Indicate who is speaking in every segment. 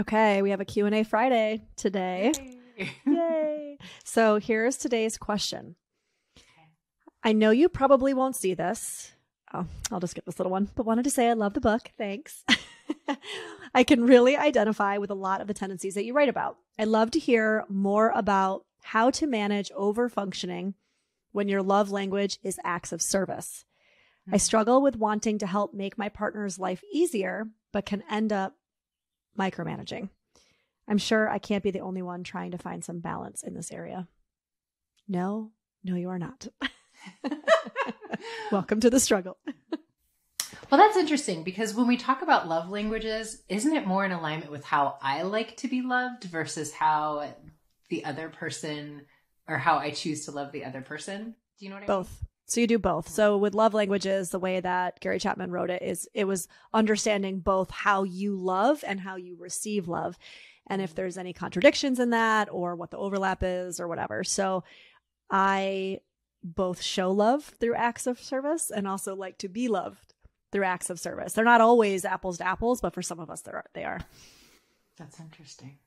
Speaker 1: Okay, we have a Q&A Friday today. Yay. Yay. So here's today's question. I know you probably won't see this. Oh, I'll just get this little one, but wanted to say I love the book. Thanks. I can really identify with a lot of the tendencies that you write about. I'd love to hear more about how to manage over functioning when your love language is acts of service. I hmm. struggle with wanting to help make my partner's life easier, but can end up micromanaging. I'm sure I can't be the only one trying to find some balance in this area. No, no, you are not. Welcome to the struggle.
Speaker 2: well, that's interesting because when we talk about love languages, isn't it more in alignment with how I like to be loved versus how the other person or how I choose to love the other person? Do you know what I
Speaker 1: both.
Speaker 2: mean? Both.
Speaker 1: So you do both. So with love languages, the way that Gary Chapman wrote it is it was understanding both how you love and how you receive love. And if mm-hmm. there's any contradictions in that or what the overlap is or whatever. So I both show love through acts of service and also like to be loved through acts of service. They're not always apples to apples, but for some of us they are.
Speaker 2: That's interesting.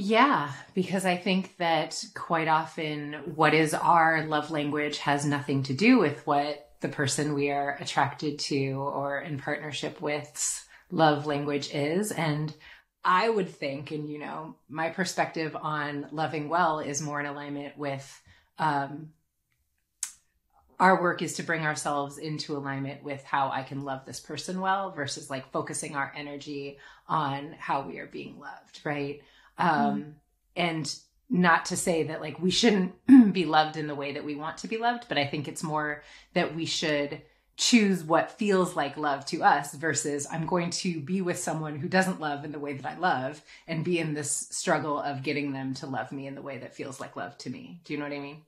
Speaker 2: Yeah, because I think that quite often what is our love language has nothing to do with what the person we are attracted to or in partnership with's love language is. And I would think, and you know, my perspective on loving well is more in alignment with um, our work is to bring ourselves into alignment with how I can love this person well versus like focusing our energy on how we are being loved, right? Um, mm And not to say that like we shouldn't be loved in the way that we want to be loved, but I think it's more that we should choose what feels like love to us versus I'm going to be with someone who doesn't love in the way that I love and be in this struggle of getting them to love me in the way that feels like love to me. Do you know what I mean?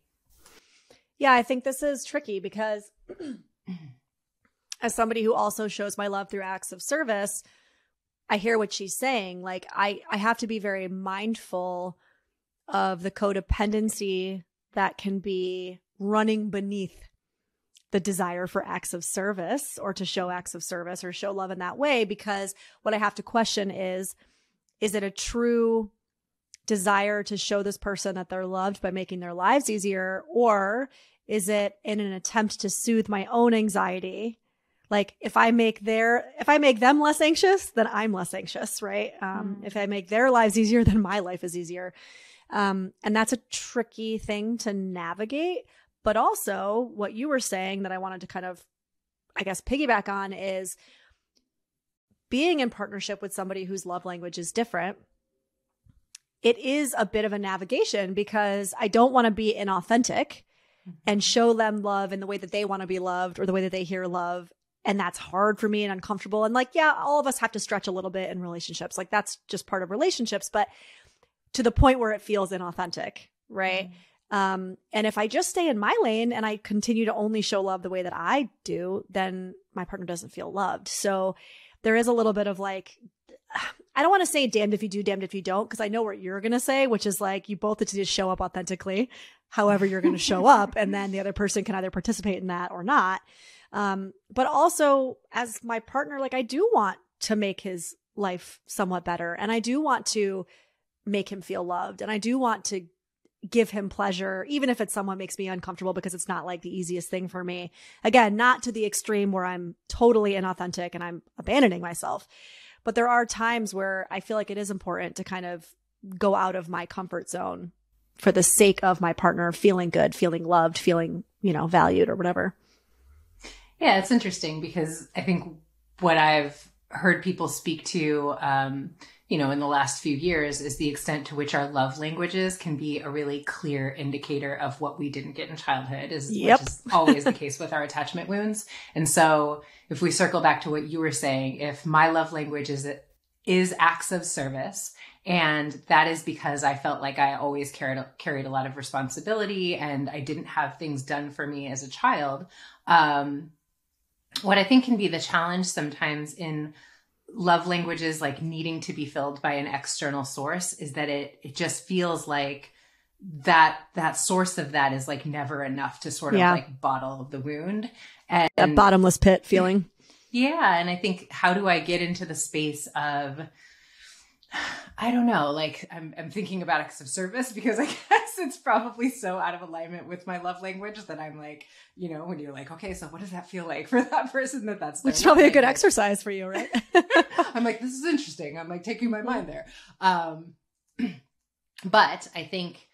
Speaker 1: Yeah, I think this is tricky because as somebody who also shows my love through acts of service, I hear what she's saying. Like I I have to be very mindful of the codependency that can be running beneath the desire for acts of service or to show acts of service or show love in that way because what I have to question is is it a true desire to show this person that they're loved by making their lives easier or is it in an attempt to soothe my own anxiety like if I make their if I make them less anxious, then I'm less anxious, right? Um, mm. If I make their lives easier, then my life is easier. Um, and that's a tricky thing to navigate. But also, what you were saying that I wanted to kind of, I guess, piggyback on is being in partnership with somebody whose love language is different. It is a bit of a navigation because I don't want to be inauthentic mm-hmm. and show them love in the way that they want to be loved or the way that they hear love and that's hard for me and uncomfortable and like yeah all of us have to stretch a little bit in relationships like that's just part of relationships but to the point where it feels inauthentic right mm. um and if i just stay in my lane and i continue to only show love the way that i do then my partner doesn't feel loved so there is a little bit of like I don't want to say damned if you do, damned if you don't, because I know what you're going to say, which is like you both need to just show up authentically, however you're going to show up. And then the other person can either participate in that or not. Um, but also as my partner, like I do want to make his life somewhat better. And I do want to make him feel loved. And I do want to give him pleasure, even if it somewhat makes me uncomfortable because it's not like the easiest thing for me. Again, not to the extreme where I'm totally inauthentic and I'm abandoning myself. But there are times where I feel like it is important to kind of go out of my comfort zone for the sake of my partner feeling good, feeling loved, feeling, you know, valued or whatever.
Speaker 2: Yeah, it's interesting because I think what I've heard people speak to, um, you know, in the last few years is the extent to which our love languages can be a really clear indicator of what we didn't get in childhood, is, yep. which is always the case with our attachment wounds. And so if we circle back to what you were saying, if my love language is, is acts of service, and that is because I felt like I always carried carried a lot of responsibility and I didn't have things done for me as a child. Um, what I think can be the challenge sometimes in love languages like needing to be filled by an external source is that it it just feels like that that source of that is like never enough to sort of yeah. like bottle the wound
Speaker 1: and a bottomless pit feeling
Speaker 2: yeah and i think how do i get into the space of I don't know. Like I'm, I'm thinking about acts of service because I guess it's probably so out of alignment with my love language that I'm like, you know, when you're like, okay, so what does that feel like for that person that that's
Speaker 1: which is probably a good exercise for you, right?
Speaker 2: I'm like, this is interesting. I'm like taking my mind there. Um, but I think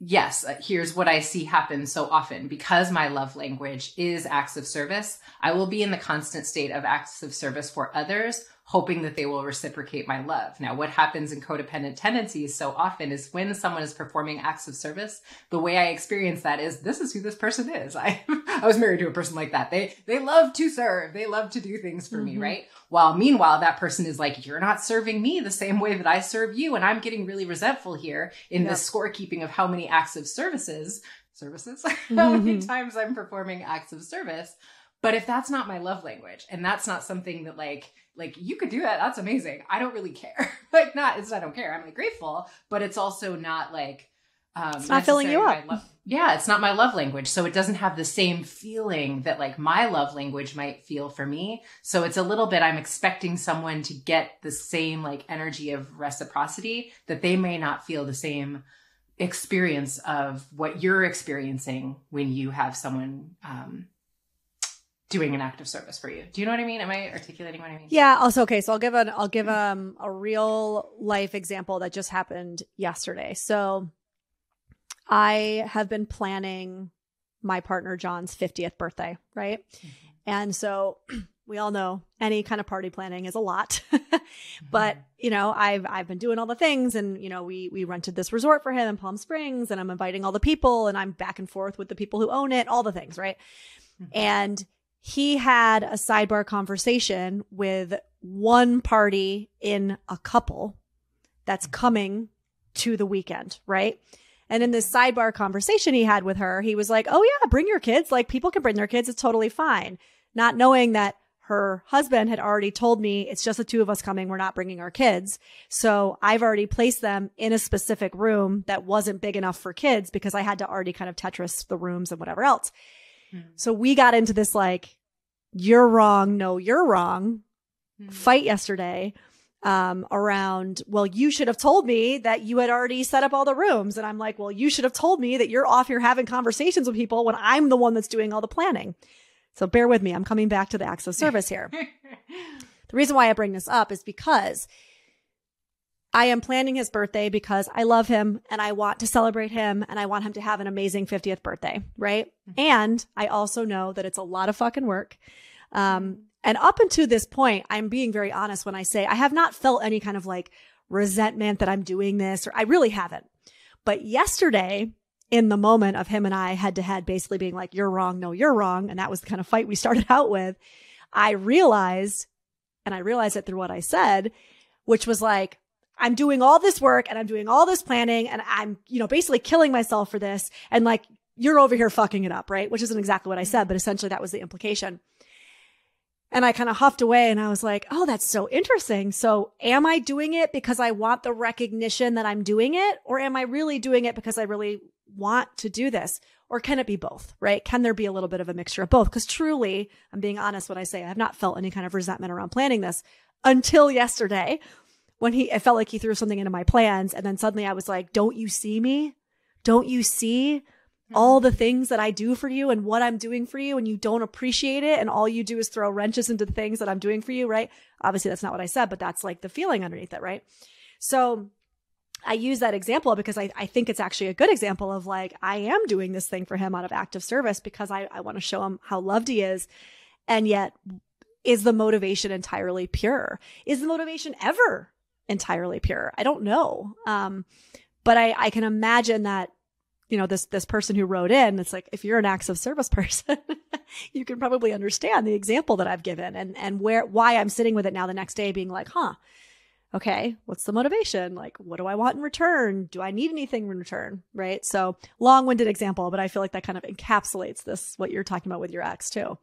Speaker 2: yes, uh, here's what I see happen so often because my love language is acts of service. I will be in the constant state of acts of service for others hoping that they will reciprocate my love. Now, what happens in codependent tendencies so often is when someone is performing acts of service, the way I experience that is this is who this person is. I, I was married to a person like that. They, they love to serve. They love to do things for mm-hmm. me, right? While meanwhile, that person is like, you're not serving me the same way that I serve you. And I'm getting really resentful here in yep. the scorekeeping of how many acts of services, services, mm-hmm. how many mm-hmm. times I'm performing acts of service. But if that's not my love language and that's not something that like, like you could do that that's amazing. I don't really care. Like not it's i don't care. I'm like grateful but it's also not like
Speaker 1: um it's not filling you up.
Speaker 2: lo- yeah it's not my love language. So it doesn't have the same feeling that like my love language might feel for me. So it's a little bit i'm expecting someone to get the same like energy of reciprocity that they may not feel the same experience of what you're experiencing when you have someone um doing an act of service for you. Do you know what I mean? Am I articulating what I mean?
Speaker 1: Yeah. Also, okay. So I'll give an I'll give um a real life example that just happened yesterday. So I have been planning my partner John's 50th birthday, right? Mm-hmm. And so we all know any kind of party planning is a lot. but, mm-hmm. you know, I've I've been doing all the things and, you know, we we rented this resort for him in Palm Springs and I'm inviting all the people and I'm back and forth with the people who own it, all the things, right? Mm-hmm. And he had a sidebar conversation with one party in a couple that's coming to the weekend, right? And in this sidebar conversation he had with her, he was like, Oh, yeah, bring your kids. Like, people can bring their kids. It's totally fine. Not knowing that her husband had already told me it's just the two of us coming. We're not bringing our kids. So I've already placed them in a specific room that wasn't big enough for kids because I had to already kind of Tetris the rooms and whatever else. Hmm. So we got into this like, you're wrong. No, you're wrong mm-hmm. fight yesterday um, around, well, you should have told me that you had already set up all the rooms. And I'm like, well, you should have told me that you're off here having conversations with people when I'm the one that's doing all the planning. So bear with me. I'm coming back to the acts of service here. the reason why I bring this up is because I am planning his birthday because I love him and I want to celebrate him and I want him to have an amazing 50th birthday, right? Mm-hmm. And I also know that it's a lot of fucking work. Um, and up until this point, I'm being very honest when I say I have not felt any kind of like resentment that I'm doing this or I really haven't. But yesterday, in the moment of him and I head to head, basically being like, you're wrong. No, you're wrong. And that was the kind of fight we started out with. I realized, and I realized it through what I said, which was like, I'm doing all this work and I'm doing all this planning and I'm, you know, basically killing myself for this. And like, you're over here fucking it up, right? Which isn't exactly what I said, but essentially that was the implication. And I kind of huffed away and I was like, oh, that's so interesting. So am I doing it because I want the recognition that I'm doing it? Or am I really doing it because I really want to do this? Or can it be both, right? Can there be a little bit of a mixture of both? Because truly, I'm being honest when I say I have not felt any kind of resentment around planning this until yesterday when he, it felt like he threw something into my plans. And then suddenly I was like, don't you see me? Don't you see hmm. all the things that I do for you and what I'm doing for you and you don't appreciate it and all you do is throw wrenches into the things that I'm doing for you, right? Obviously that's not what I said, but that's like the feeling underneath it, right? So I use that example because I, I think it's actually a good example of like, I am doing this thing for him out of act of service because I, I want to show him how loved he is. And yet, is the motivation entirely pure? Is the motivation ever entirely pure. I don't know. Um, but I, I can imagine that, you know, this, this person who wrote in, it's like, if you're an acts of service person, you can probably understand the example that I've given and, and where, why I'm sitting with it now the next day being like, huh, okay, what's the motivation? Like, what do I want in return? Do I need anything in return? Right. So long winded example, but I feel like that kind of encapsulates this, what you're talking about with your ex too.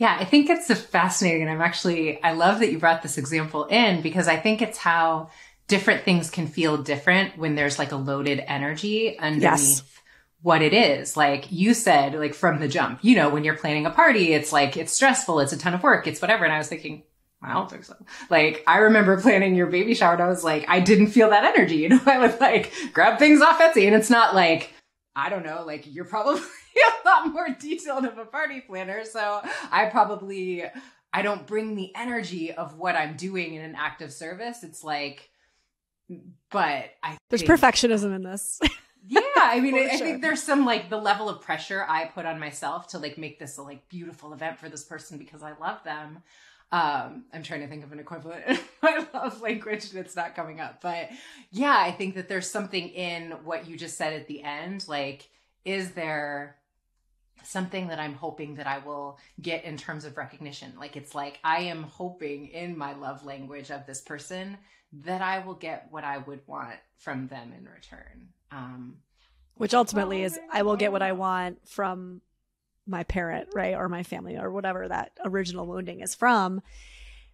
Speaker 2: Yeah, I think it's fascinating. And I'm actually, I love that you brought this example in because I think it's how different things can feel different when there's like a loaded energy underneath yes. what it is. Like you said, like from the jump, you know, when you're planning a party, it's like, it's stressful, it's a ton of work, it's whatever. And I was thinking, I don't think so. Like, I remember planning your baby shower and I was like, I didn't feel that energy. You know, I would like grab things off Etsy and it's not like, I don't know, like you're probably a lot more detailed of a party planner. So I probably, I don't bring the energy of what I'm doing in an act of service. It's like, but I
Speaker 1: there's think, perfectionism in this.
Speaker 2: yeah, I mean, I, sure. I think there's some like the level of pressure I put on myself to like make this a like beautiful event for this person because I love them. Um, I'm trying to think of an equivalent in my love language and it's not coming up. But yeah, I think that there's something in what you just said at the end. Like, is there something that I'm hoping that I will get in terms of recognition? Like, it's like I am hoping in my love language of this person that I will get what I would want from them in return. Um,
Speaker 1: Which ultimately is I will get what I want from my parent, right? Or my family or whatever that original wounding is from.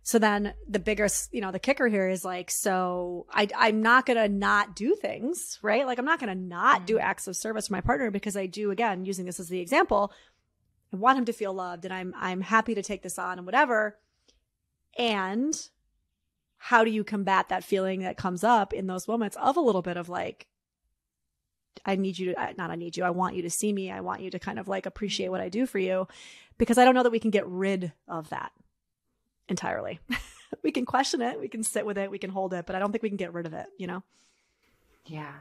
Speaker 1: So then the biggest, you know, the kicker here is like, so I, I'm not going to not do things, right? Like I'm not going to not mm-hmm. do acts of service for my partner because I do, again, using this as the example, I want him to feel loved and I'm, I'm happy to take this on and whatever. And how do you combat that feeling that comes up in those moments of a little bit of like, I need you to, not I need you, I want you to see me. I want you to kind of like appreciate what I do for you because I don't know that we can get rid of that entirely. we can question it, we can sit with it, we can hold it, but I don't think we can get rid of it, you know?
Speaker 2: Yeah.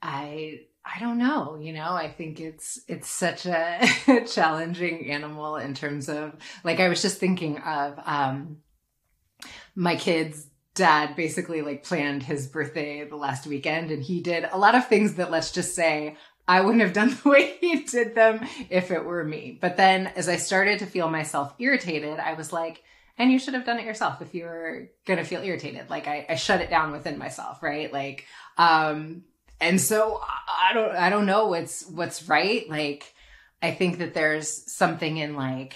Speaker 2: I I don't know, you know, I think it's it's such a challenging animal in terms of like I was just thinking of um my kids dad basically like planned his birthday the last weekend and he did a lot of things that let's just say I wouldn't have done the way he did them if it were me. But then as I started to feel myself irritated, I was like, and you should have done it yourself if you were gonna feel irritated. Like I, I shut it down within myself, right? Like, um, and so I don't, I don't know what's, what's right. Like, I think that there's something in like,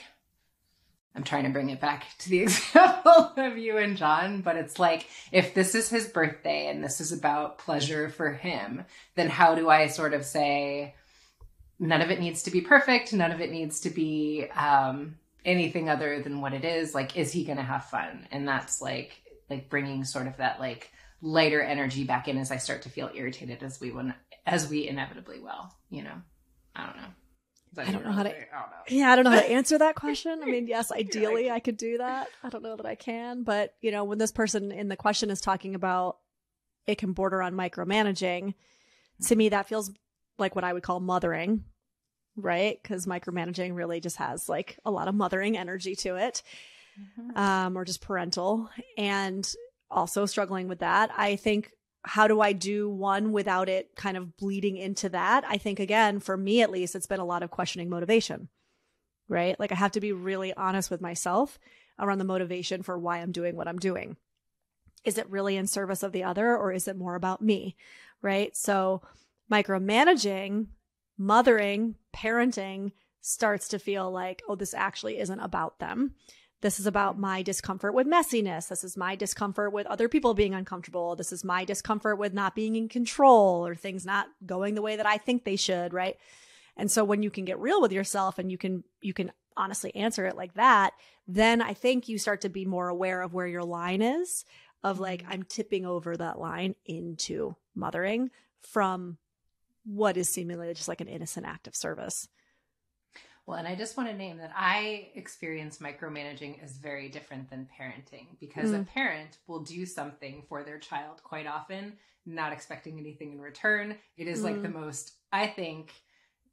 Speaker 2: I'm trying to bring it back to the example of you and John, but it's like if this is his birthday and this is about pleasure for him, then how do I sort of say none of it needs to be perfect, none of it needs to be um, anything other than what it is? Like, is he going to have fun? And that's like like bringing sort of that like lighter energy back in as I start to feel irritated as we when as we inevitably will. You know, I don't know.
Speaker 1: I don't know how to. I don't know. Yeah, I don't know how to answer that question. I mean, yes, ideally I could do that. I don't know that I can, but you know, when this person in the question is talking about it can border on micromanaging, to me that feels like what I would call mothering, right? Because micromanaging really just has like a lot of mothering energy to it, mm-hmm. um, or just parental, and also struggling with that. I think how do I do one without it kind of bleeding into that? I think, again, for me at least, it's been a lot of questioning motivation, right? Like I have to be really honest with myself around the motivation for why I'm doing what I'm doing. Is it really in service of the other or is it more about me? Right. So micromanaging, mothering, parenting starts to feel like, oh, this actually isn't about them. This is about my discomfort with messiness. This is my discomfort with other people being uncomfortable. This is my discomfort with not being in control or things not going the way that I think they should, right? And so when you can get real with yourself and you can you can honestly answer it like that, then I think you start to be more aware of where your line is of like mm-hmm. I'm tipping over that line into mothering from what is seemingly just like an innocent act of service.
Speaker 2: Well, and I just want to name that I experience micromanaging as very different than parenting because mm. a parent will do something for their child quite often, not expecting anything in return. It is mm. like the mm. most, I think,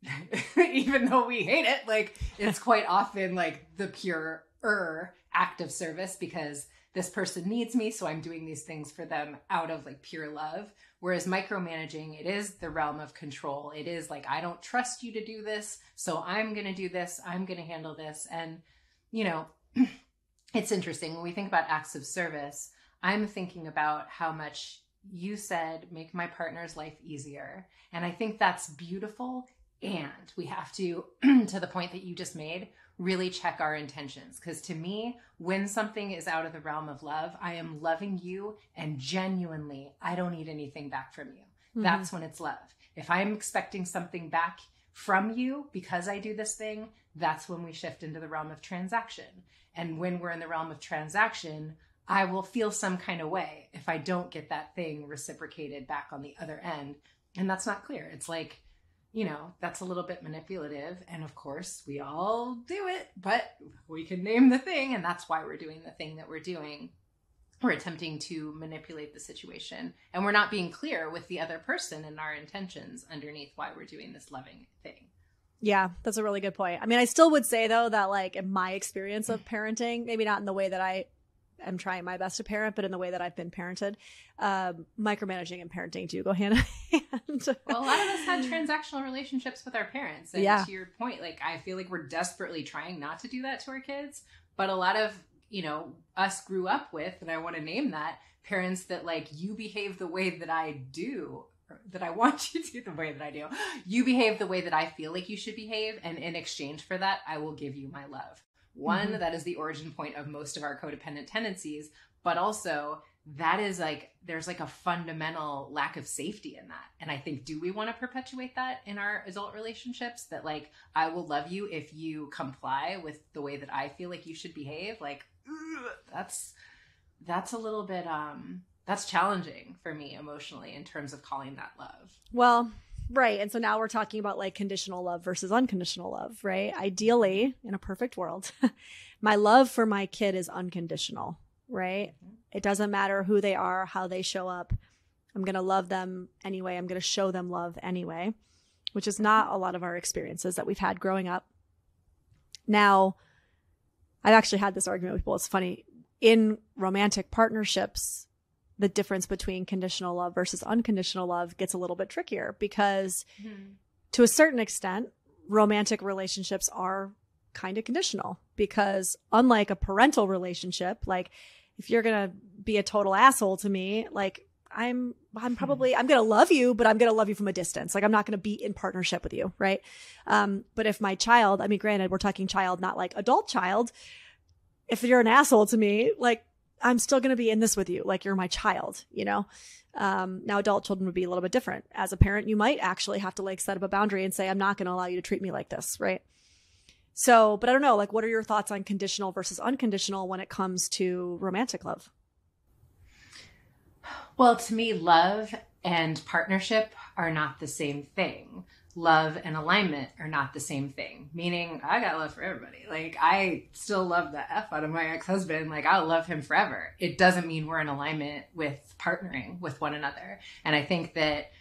Speaker 2: even though we hate it, like it's quite often like the pure er act of service because this person needs me, so I'm doing these things for them out of like pure love. Whereas micromanaging, it is the realm of control. It is like, I don't trust you to do this, so I'm going to do this, I'm going to handle this. And, you know, it's interesting when we think about acts of service, I'm thinking about how much you said make my partner's life easier. And I think that's beautiful. And we have to, to the point that you just made, really check our intentions. Because to me, when something is out of the realm of love, I am loving you and genuinely, I don't need anything back from you. Mm-hmm. That's when it's love. If I'm expecting something back from you because I do this thing, that's when we shift into the realm of transaction. And when we're in the realm of transaction, I will feel some kind of way if I don't get that thing reciprocated back on the other end. And that's not clear. It's like, you know, that's a little bit manipulative. And of course, we all do it, but we can name the thing. And that's why we're doing the thing that we're doing. We're attempting to manipulate the situation. And we're not being clear with the other person and our intentions underneath why we're doing this loving thing.
Speaker 1: Yeah, that's a really good point. I mean, I still would say though that like in my experience of parenting, maybe not in the way that I am trying my best to parent, but in the way that I've been parented, um, micromanaging and parenting do go hand in hand.
Speaker 2: well, a lot of us had transactional relationships with our parents. And
Speaker 1: Yeah.
Speaker 2: to your point, like I feel like we're desperately trying not to do that to our kids. But a lot of, you know, us grew up with, and I want to name that, parents that like you behave the way that I do. That I want you to the way that I do. You behave the way that I feel like you should behave. And in exchange for that, I will give you my love. One,
Speaker 1: Mhm.
Speaker 2: that is the origin point of most of our codependent tendencies. But also, that is like there's like a fundamental lack of safety in that and i think do we want to perpetuate that in our adult relationships that like i will love you if you comply with the way that i feel like you should behave like that's that's a little bit um that's challenging for me emotionally in terms of calling that love
Speaker 1: Well, right. And so now we're talking about like conditional love versus unconditional love, right? Ideally, in a perfect world, my love for my kid is unconditional, right? Mm-hmm. It doesn't matter who they are, how they show up. I'm going to love them anyway. I'm going to show them love anyway, which is not a lot of our experiences that we've had growing up. Now, I've actually had this argument with people. It's funny. In romantic partnerships, the difference between conditional love versus unconditional love gets a little bit trickier because to a certain extent, romantic relationships are kind of conditional because unlike a parental relationship, like if you're going to be a total asshole to me, like I'm I'm probably I'm going to love you, but I'm going to love you from a distance. Like I'm not going to be in partnership with you, right? Um but if my child, I mean granted we're talking child not like adult child, if you're an asshole to me, like I'm still going to be in this with you. Like you're my child, you know? Um, now adult children would be a little bit different. As a parent, you might actually have to like set up a boundary and say, I'm not going to allow you to treat me like this. Right. So, but I don't know, like, what are your thoughts on conditional versus unconditional when it comes to romantic love?
Speaker 2: Well, to me, love and partnership are not the same thing. Love and alignment are not the same thing. Meaning, I got love for everybody. Like, I still love the F out of my ex husband. Like, I'll love him forever. It doesn't mean we're in alignment with partnering with one another. And I think that,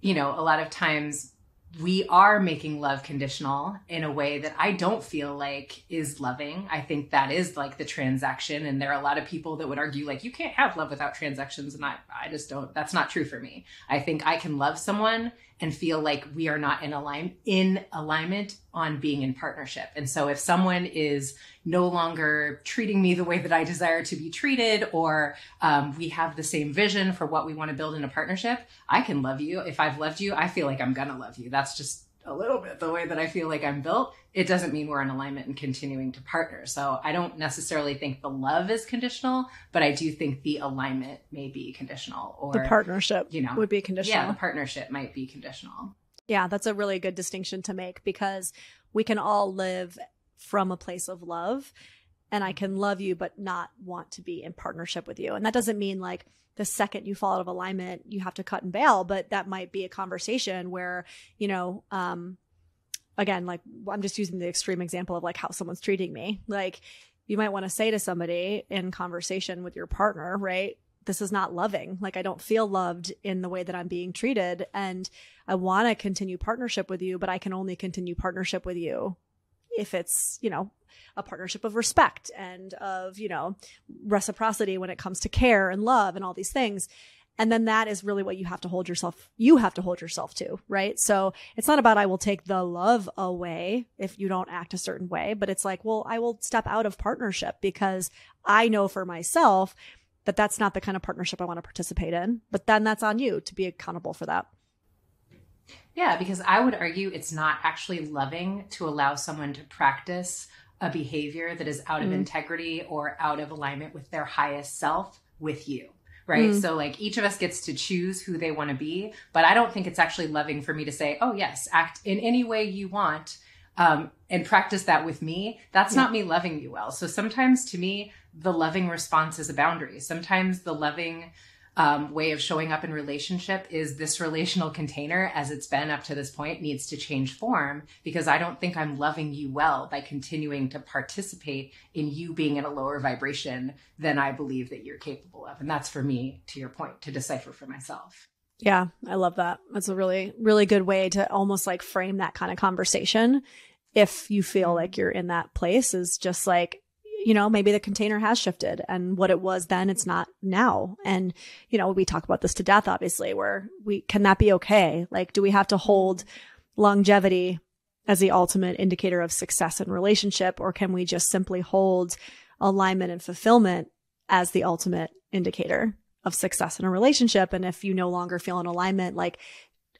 Speaker 2: you know, a lot of times we are making love conditional in a way that I don't feel like is loving. I think that is like the transaction. And there are a lot of people that would argue, like, you can't have love without transactions. And I, I just don't, that's not true for me. I think I can love someone and feel like we are not in align in alignment on being in partnership. And so if someone is no longer treating me the way that I desire to be treated, or um, we have the same vision for what we want to build in a partnership, I can love you. If I've loved you, I feel like I'm gonna love you. That's just a little bit the way that I feel like I'm built. It doesn't mean we're in alignment and continuing to partner. So I don't necessarily think the love is conditional, but I do think the alignment may be conditional or
Speaker 1: The partnership,
Speaker 2: you know,
Speaker 1: would be conditional.
Speaker 2: yeah, the partnership might be conditional.
Speaker 1: Yeah, that's a really good distinction to make because we can all live from a place of love and I can love you but not want to be in partnership with you. And that doesn't mean like the second you fall out of alignment, you have to cut and bail, but that might be a conversation where, you know, um again, like I'm just using the extreme example of like how someone's treating me. Like you might want to say to somebody in conversation with your partner, right? This is not loving. Like I don't feel loved in the way that I'm being treated and I want to continue partnership with you, but I can only continue partnership with you if it's, you know, a partnership of respect and of, you know, reciprocity when it comes to care and love and all these things. And then that is really what you have to hold yourself, you have to hold yourself to, right? So it's not about I will take the love away if you don't act a certain way, but it's like, well, I will step out of partnership because I know for myself that that's not the kind of partnership I want to participate in. But then that's on you to be accountable for that.
Speaker 2: Yeah, because I would argue it's not actually loving to allow someone to practice a behavior that is out of
Speaker 1: Mhm.
Speaker 2: integrity or out of alignment with their highest self with you. Right.
Speaker 1: Mm.
Speaker 2: So, like, each of us gets to choose who they want to be. But I don't think it's actually loving for me to say, oh, yes, act in any way you want. um, and practice that with me, that's yeah. not me loving you well. So sometimes to me, the loving response is a boundary. Sometimes the loving um, way of showing up in relationship is this relational container as it's been up to this point needs to change form because I don't think I'm loving you well by continuing to participate in you being in a lower vibration than I believe that you're capable of. And that's for me, to your point, to decipher for myself.
Speaker 1: Yeah, I love that. That's a really, really good way to almost like frame that kind of conversation. If you feel like you're in that place, is just like, you know, maybe the container has shifted and what it was then, it's not now. And, you know, we talk about this to death, obviously, where we, can that be okay? Like, do we have to hold longevity as the ultimate indicator of success in relationship? Or can we just simply hold alignment and fulfillment as the ultimate indicator of success in a relationship? And if you no longer feel in alignment, like,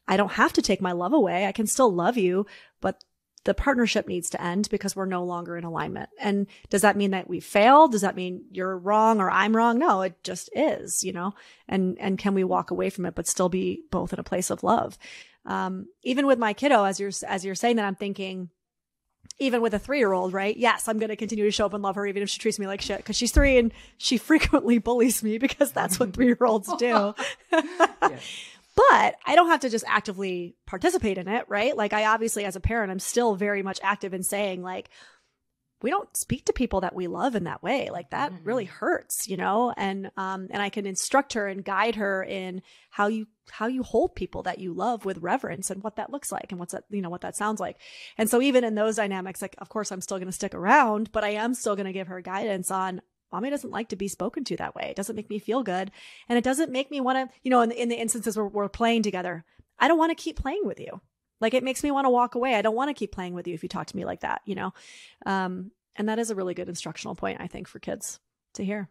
Speaker 1: I don't have to take my love away. I can still love you, but the partnership needs to end because we're no longer in alignment. And does that mean that we failed? Does that mean you're wrong or I'm wrong? No, it just is, you know, and, and can we walk away from it, but still be both in a place of love? Um, even with my kiddo, as you're, as you're saying that, I'm thinking, even with a three year old, right? Yes, I'm going to continue to show up and love her, even if she treats me like shit, because she's three and she frequently bullies me because that's what three year olds do. But I don't have to just actively participate in it, right? Like I obviously as a parent, I'm still very much active in saying like, we don't speak to people that we love in that way. Like that mm-hmm. really hurts, you know? And, um, and I can instruct her and guide her in how you, how you hold people that you love with reverence and what that looks like and what's that, you know, what that sounds like. And so even in those dynamics, like, of course, I'm still going to stick around, but I am still going to give her guidance on mommy doesn't like to be spoken to that way. It doesn't make me feel good. And it doesn't make me want to, you know, in, in the instances where we're playing together, I don't want to keep playing with you. Like it makes me want to walk away. I don't want to keep playing with you if you talk to me like that, you know? Um, and that is a really good instructional point, I think, for kids to hear.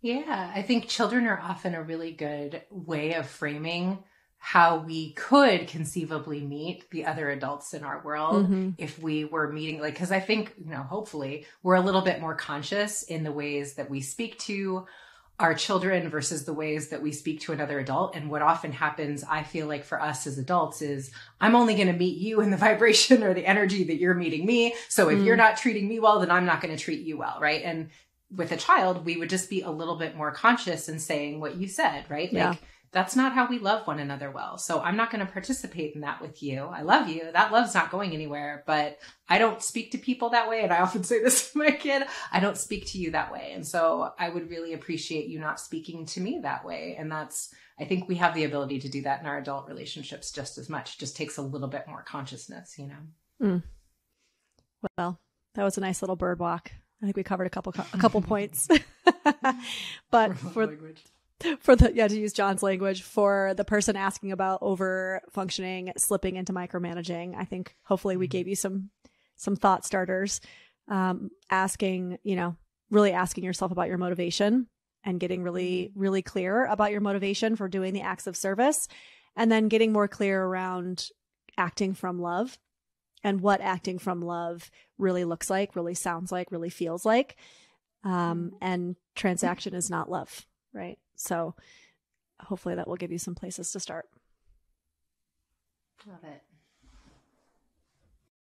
Speaker 2: Yeah, I think children are often a really good way of framing how we could conceivably meet the other adults in our world mm-hmm. if we were meeting like because i think you know hopefully we're a little bit more conscious in the ways that we speak to our children versus the ways that we speak to another adult and what often happens i feel like for us as adults is i'm only going to meet you in the vibration or the energy that you're meeting me so if mm. you're not treating me well then i'm not going to treat you well right and with a child we would just be a little bit more conscious in saying what you said right
Speaker 1: yeah.
Speaker 2: like that's not how we love one another well. So I'm not going to participate in that with you. I love you. That love's not going anywhere, but I don't speak to people that way. And I often say this to my kid I don't speak to you that way. And so I would really appreciate you not speaking to me that way. And that's, I think we have the ability to do that in our adult relationships just as much. It just takes a little bit more consciousness, you know?
Speaker 1: Mm. Well, that was a nice little bird walk. I think we covered a couple a couple points. but for language for the yeah to use john's language for the person asking about over functioning slipping into micromanaging i think hopefully we mm-hmm. gave you some some thought starters um, asking you know really asking yourself about your motivation and getting really mm-hmm. really clear about your motivation for doing the acts of service and then getting more clear around acting from love and what acting from love really looks like really sounds like really feels like um, mm-hmm. and transaction is not love right so hopefully that will give you some places to start.
Speaker 2: Love it.